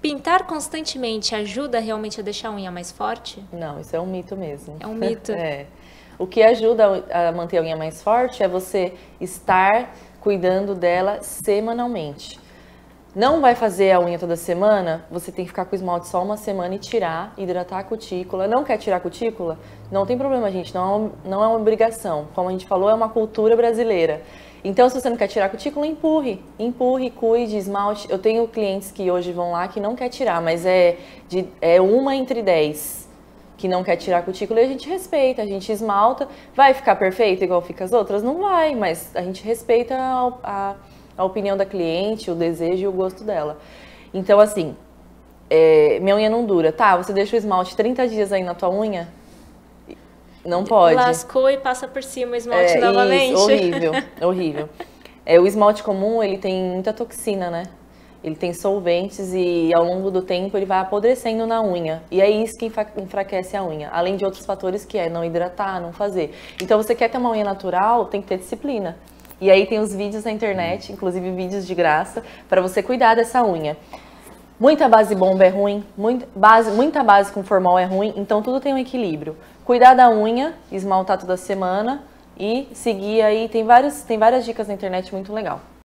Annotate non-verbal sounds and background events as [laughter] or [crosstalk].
Pintar constantemente ajuda realmente a deixar a unha mais forte? Não, isso é um mito mesmo. É um mito. [laughs] é. O que ajuda a manter a unha mais forte é você estar cuidando dela semanalmente. Não vai fazer a unha toda semana, você tem que ficar com o esmalte só uma semana e tirar, hidratar a cutícula. Não quer tirar a cutícula? Não tem problema, gente, não é, não é uma obrigação. Como a gente falou, é uma cultura brasileira. Então, se você não quer tirar a cutícula, empurre. Empurre, cuide, esmalte. Eu tenho clientes que hoje vão lá que não quer tirar, mas é, de, é uma entre dez que não quer tirar a cutícula e a gente respeita, a gente esmalta. Vai ficar perfeito igual fica as outras? Não vai, mas a gente respeita a, a, a opinião da cliente, o desejo e o gosto dela. Então, assim, é, minha unha não dura. Tá, você deixa o esmalte 30 dias aí na tua unha? Não pode. Lascou e passa por cima o esmalte é, novamente. Isso, horrível, [laughs] horrível. É, o esmalte comum, ele tem muita toxina, né? Ele tem solventes e ao longo do tempo ele vai apodrecendo na unha. E é isso que enfraquece a unha. Além de outros fatores que é não hidratar, não fazer. Então você quer ter uma unha natural, tem que ter disciplina. E aí tem os vídeos na internet, inclusive vídeos de graça, para você cuidar dessa unha. Muita base bomba é ruim, muita base, muita base com formol é ruim, então tudo tem um equilíbrio. Cuidar da unha, esmaltar toda semana e seguir aí, tem, vários, tem várias dicas na internet muito legal.